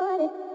You're